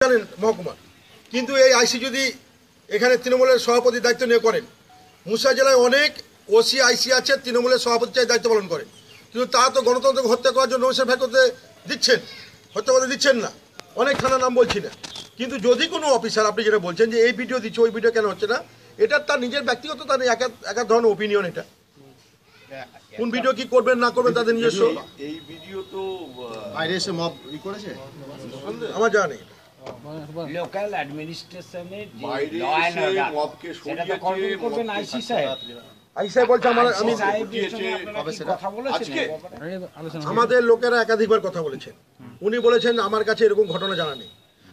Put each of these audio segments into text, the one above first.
জানেন মহকুমা। কিন্তু এই আইসি যদি এখানে তৃণমূলের সভাপতির দায়িত্ব নিয়ে করেন মুর্শিদা জেলায় অনেক ওসি আইসি আছে তৃণমূলের সভাপতি চাই দায়িত্ব পালন করেন কিন্তু তা তো গণতন্ত্রকে হত্যা করার জন্য নৌসের ভাই করতে দিচ্ছেন হত্যা করতে দিচ্ছেন না। অনেক থানার নাম বলছি না। কিন্তু যদি কোনো অফিসার আপনি যেটা বলছেন যে এই ভিডিও দিচ্ছে ওই ভিডিও কেন হচ্ছে না এটা তার নিজের ব্যক্তিগত তার এক এক- ধরনের ওপিনিয়ন এটা। কোন ভিডিও কি করবেন না করবেন তাদের নিজস্ব? এই ভিডিও তো বাইরে এসে মব ই করেছে? আমার জানা নেই। লোকাল অ্যাডমিনিস্ট্রেশনের আইসি সাহেব? আমাদের লোকেরা একাধিকবার কথা বলেছেন। উনি বলেছেন আমার কাছে এরকম ঘটনা জানা নেই।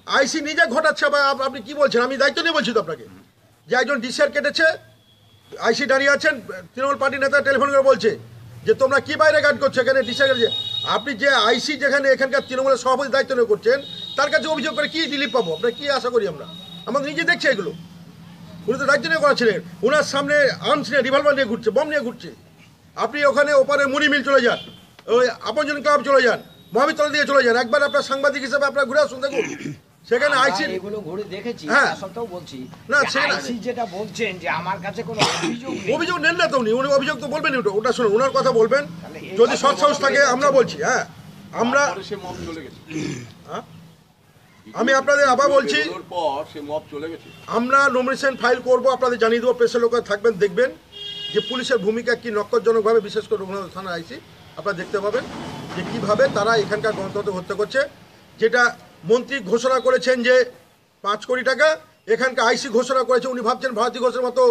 আইসি নিজে ঘটাচ্ছে আপনি কি বলছেন? আমি দায়িত্ব নিয়ে বলছি তো আপনাকে। যে একজন ডিসিআর কেটেছে আইসি দাঁড়িয়ে আছেন তৃণমূল পার্টি নেতা টেলিফোন করে বলছে যে তোমরা কি বাইরে গার্ড করছ? এখানে ডিসিআর কেটেছে আপনি যে আইসি যেখানে এখানকার তৃণমূলের সভাপতি দায়িত্ব নিয়ে করছেন, তার কাছে অভিযোগ করে কি রিলিফ পাবো আমরা কি আশা করি আমরা? আমাকে নিজে দেখছে এগুলো। উনি তো দায়িত্ব নিয়ে করাছিলেন ওনার সামনে আর্মস নিয়ে রিভলভার নিয়ে ঘুরছে বম নিয়ে ঘুরছে। আপনি ওখানে ওপারে মুড়ি মিল চলে যান, ওই আপনজন ক্লাব চলে যান, মহাবিদ্যালয় দিয়ে চলে যান। একবার আপনার সাংবাদিক হিসাবে আপনার ঘুরে আসুন, দেখুন। সেখানে আইসি এগুলো ঘুরে দেখেছি হ্যাঁ। সত্ত্বেও বলছি না, আইসি যেটা বলছেন যে আমার কাছে কোনো অভিযোগ নেই। অভিযোগ নেন না তো উনি উনি অভিযোগ তো বলবেন ওটা ওটা শুনুন ওনার কথা বলবেন। যদি সৎ সাহস থাকে আমরা বলছি হ্যাঁ। আমরা সে মব চলে গেছে। হ্যাঁ? আমি আপনাদের আবার বলছি বেরোনোর সে মব চলে গেছে। আমরা নমিনেশন ফাইল করব আপনাদের জানিয়ে দেবো প্রেসের লোক থাকবেন দেখবেন যে পুলিশের ভূমিকা কি নক্করজনকভাবে বিশেষ করে রঘুনাথ থানা আইসি আপনারা দেখতে পাবেন যে কীভাবে তারা এখানকার গণতন্ত্র হত্যা করছে যেটা মন্ত্রী ঘোষণা করেছেন যে পাঁচ কোটি টাকা এখানকার আইসি ঘোষণা করেছে উনি ভাবছেন ভারতী ঘোষের মতো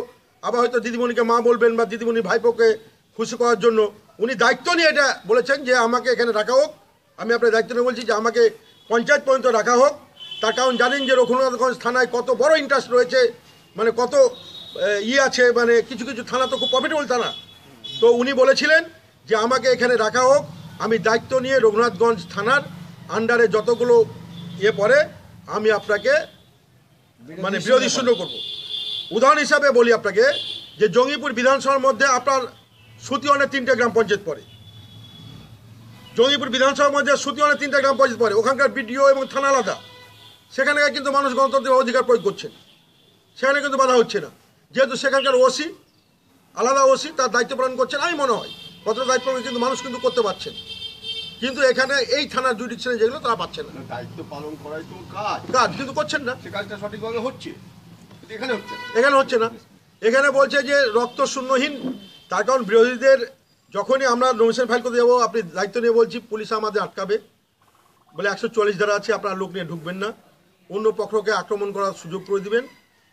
আবার হয়তো দিদিমণিকে মা বলবেন বা দিদিমণি ভাইপোকে খুশি করার জন্য। উনি দায়িত্ব নিয়ে এটা বলেছেন যে আমাকে এখানে রাখা হোক। আমি আপনার দায়িত্ব নিয়ে বলছি যে আমাকে পঞ্চায়েত পর্যন্ত রাখা হোক। তার কারণ জানেন যে রঘুনাথগঞ্জ থানায় কত বড় ইন্টারেস্ট রয়েছে মানে কত আহ, ই আছে মানে কিছু কিছু থানা তো খুব প্রফিটেবল থানা। তো উনি বলেছিলেন যে আমাকে এখানে রাখা হোক। আমি দায়িত্ব নিয়ে রঘুনাথগঞ্জ থানার আন্ডারে যতগুলো ইয়ে পরে আমি আপনাকে মানে বিরোধী শূন্য করব। উদাহরণ হিসাবে বলি আপনাকে যে জঙ্গিপুর বিধানসভার মধ্যে আপনার সুতিওয়ানের তিনটে গ্রাম পঞ্চায়েত পড়ে। জঙ্গিপুর বিধানসভার মধ্যে সুতিওয়ানের তিনটে গ্রাম পঞ্চায়েত পড়ে। ওখানকার বিডিও এবং থানা আলাদা। সেখানে কিন্তু মানুষ গণতন্ত্রের অধিকার প্রয়োগ করছেন সেখানে কিন্তু বাধা হচ্ছে না। যেহেতু সেখানকার ওসি আলাদা ওসি তার দায়িত্ব পালন করছেন। আমি মনে হয় কতটা দায়িত্ব পালন কিন্তু মানুষ কিন্তু করতে পারছেন কিন্তু এখানে এই থানার জুডিকশনে যেগুলো তারা পাচ্ছে না। দায়িত্ব পালন করাই তো কাজ। কাজ কিন্তু করছেন না। সে কাজটা সঠিকভাবে হচ্ছে। এখানে হচ্ছে এখানে হচ্ছে না। এখানে বলছে যে রক্ত শূন্যহীন। তার কারণ বিরোধীদের যখনই আমরা নমিশন ফাইল করতে যাব আপনি দায়িত্ব নিয়ে বলছি পুলিশ আমাদের আটকাবে। বলে একশো চল্লিশ ধারা আছে আপনার লোক নিয়ে ঢুকবেন না। অন্য পক্ষকে আক্রমণ করার সুযোগ করে দিবেন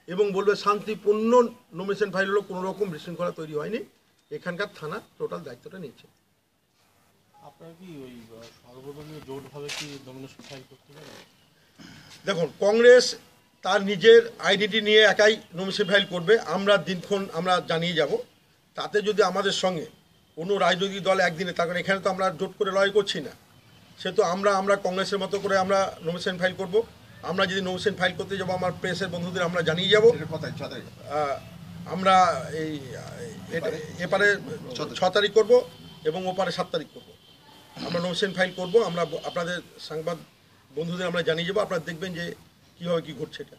এবং বলবে শান্তিপূর্ণ নমিশন ফাইল হলো কোনো রকম বিশৃঙ্খলা তৈরি হয়নি। এখানকার থানা টোটাল দায়িত্বটা নিয়েছে। আপনারা কি ওই সর্বদলীয় জোটভাবে কি নমিনেশন ফাইল করতে পারেন? দেখুন কংগ্রেস তার নিজের আইডেন্টি নিয়ে একাই নমিশন ফাইল করবে। আমরা দিনক্ষণ আমরা জানিয়ে যাব। তাতে যদি আমাদের সঙ্গে কোনো রাজনৈতিক দল একদিনে তার কারণ এখানে তো আমরা জোট করে লড়াই করছি না। সে তো আমরা আমরা কংগ্রেসের মতো করে আমরা নমিশন ফাইল করব। আমরা যদি নমিশন ফাইল করতে যাব আমার প্রেসের বন্ধুদের আমরা জানিয়ে যাব। আমরা এই এপারে ছ তারিখ করব এবং ওপারে সাত তারিখ করব। আমরা নোশন ফাইল করব, আমরা আপনাদের সাংবাদ বন্ধুদের আমরা জানিয়ে যাব আপনারা দেখবেন যে কীভাবে কী ঘটছে এটা।